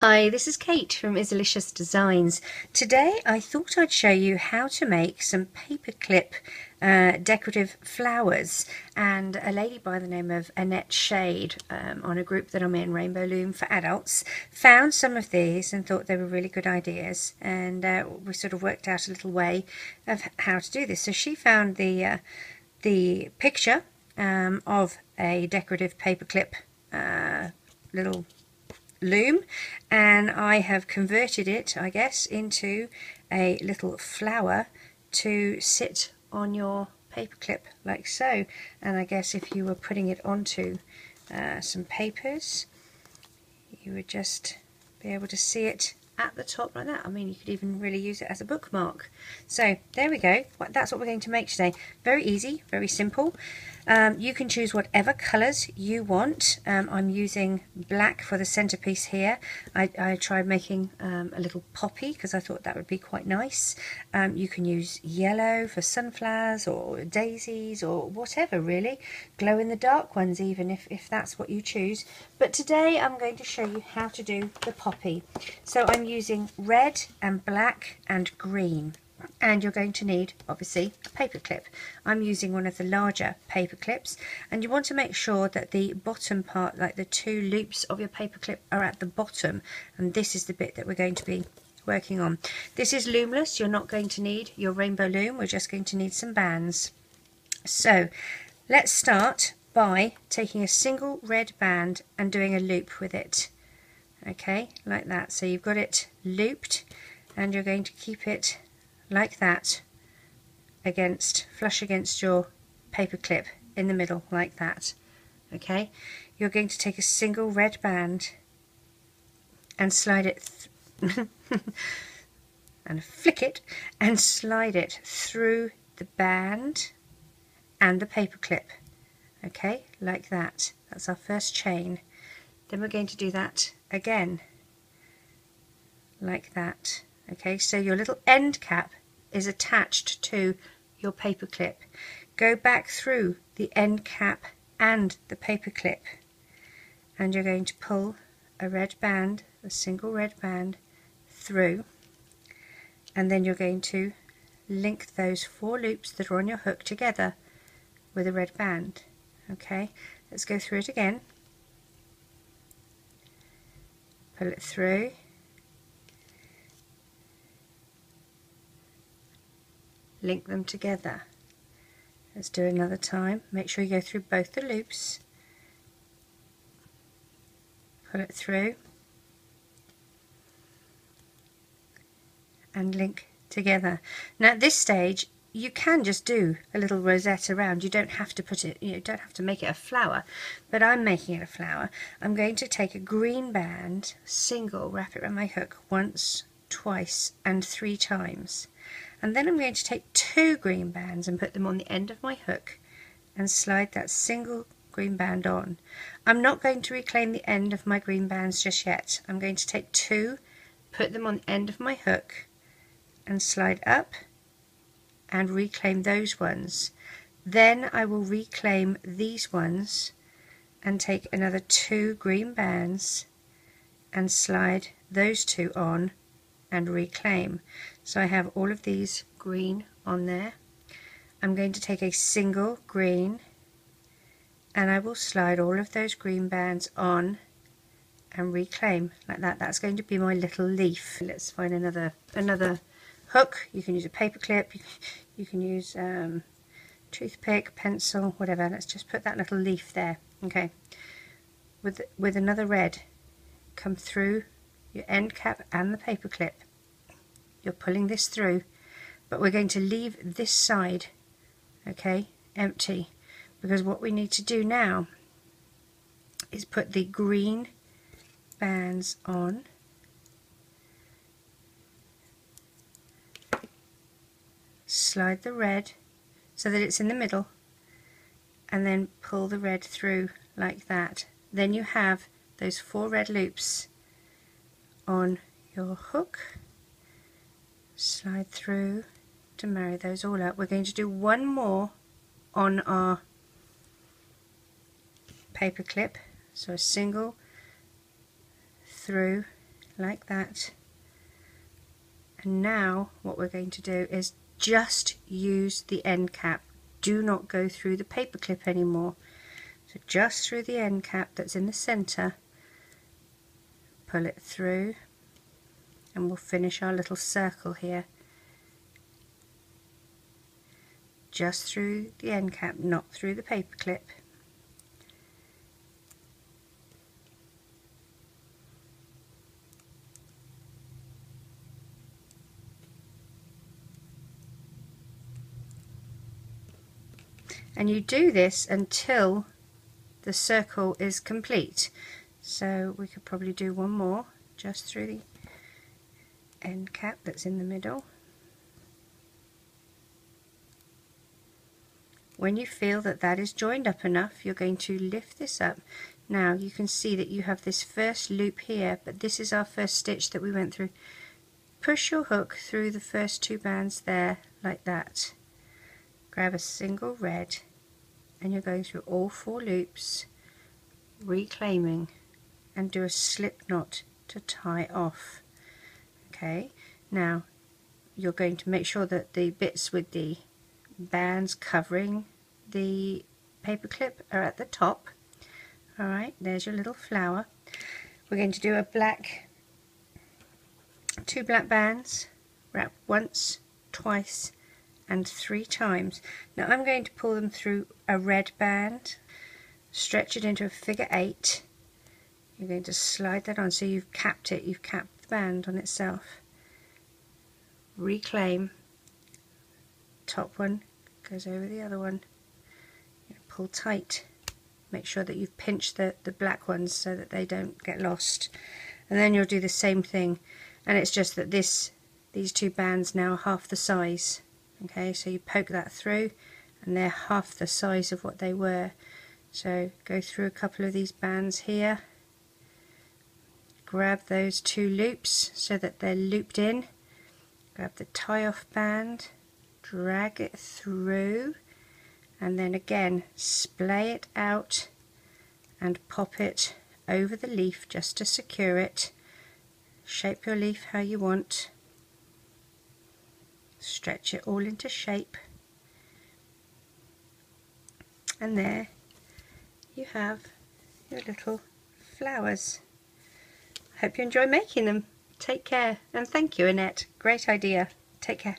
Hi, this is Kate from Izzalicious Designs. Today I thought I'd show you how to make some paperclip uh, decorative flowers and a lady by the name of Annette Shade um, on a group that I'm in, Rainbow Loom for Adults, found some of these and thought they were really good ideas and uh, we sort of worked out a little way of how to do this. So she found the, uh, the picture um, of a decorative paperclip uh, little loom and I have converted it I guess into a little flower to sit on your paperclip like so and I guess if you were putting it onto uh, some papers you would just be able to see it at the top like that. I mean, you could even really use it as a bookmark. So there we go. That's what we're going to make today. Very easy, very simple. Um, you can choose whatever colours you want. Um, I'm using black for the centerpiece here. I, I tried making um, a little poppy because I thought that would be quite nice. Um, you can use yellow for sunflowers or daisies or whatever really. Glow in the dark ones even if, if that's what you choose. But today I'm going to show you how to do the poppy. So I'm using red and black and green and you're going to need obviously a paper clip. I'm using one of the larger paper clips and you want to make sure that the bottom part like the two loops of your paper clip are at the bottom and this is the bit that we're going to be working on. This is loomless, you're not going to need your rainbow loom, we're just going to need some bands. So let's start by taking a single red band and doing a loop with it. Okay, like that. So you've got it looped and you're going to keep it like that against flush against your paper clip in the middle like that okay? You're going to take a single red band and slide it and flick it and slide it through the band and the paper clip okay? Like that. That's our first chain. Then we're going to do that again. Like that okay? So your little end cap is attached to your paper clip go back through the end cap and the paper clip and you're going to pull a red band a single red band through and then you're going to link those four loops that are on your hook together with a red band okay? Let's go through it again. Pull it through link them together. Let's do another time. Make sure you go through both the loops. Pull it through. And link together. Now at this stage you can just do a little rosette around. You don't have to put it, you don't have to make it a flower, but I'm making it a flower. I'm going to take a green band, single, wrap it around my hook once, twice, and three times and then I'm going to take two green bands and put them on the end of my hook and slide that single green band on. I'm not going to reclaim the end of my green bands just yet. I'm going to take two, put them on the end of my hook and slide up and reclaim those ones. Then I will reclaim these ones and take another two green bands and slide those two on and reclaim. So I have all of these green on there. I'm going to take a single green and I will slide all of those green bands on and reclaim like that. That's going to be my little leaf. Let's find another another hook. You can use a paper clip, you can use um, toothpick, pencil, whatever. Let's just put that little leaf there. Okay. With, with another red, come through your end cap and the paper clip you're pulling this through but we're going to leave this side okay empty because what we need to do now is put the green bands on. Slide the red so that it's in the middle and then pull the red through like that. Then you have those four red loops on your hook. Slide through to marry those all up. We're going to do one more on our paper clip. So a single through like that. And now what we're going to do is just use the end cap. Do not go through the paper clip anymore. So just through the end cap that's in the center pull it through. And we'll finish our little circle here. Just through the end cap not through the paper clip. And you do this until the circle is complete so we could probably do one more just through the end cap that's in the middle. When you feel that that is joined up enough you're going to lift this up. Now you can see that you have this first loop here but this is our first stitch that we went through. Push your hook through the first two bands there like that. Grab a single red and you're going through all four loops reclaiming and do a slip knot to tie off okay now you're going to make sure that the bits with the bands covering the paper clip are at the top alright there's your little flower we're going to do a black two black bands wrap once twice and three times. Now I'm going to pull them through a red band, stretch it into a figure eight. You're going to slide that on. So you've capped it, you've capped the band on itself. Reclaim, top one goes over the other one. pull tight, make sure that you've pinched the, the black ones so that they don't get lost. And then you'll do the same thing. And it's just that this these two bands now are half the size. Okay so you poke that through and they're half the size of what they were. So go through a couple of these bands here grab those two loops so that they're looped in. Grab the tie off band drag it through and then again splay it out and pop it over the leaf just to secure it. Shape your leaf how you want. Stretch it all into shape. And there you have your little flowers. Hope you enjoy making them. Take care and thank you Annette. Great idea. Take care.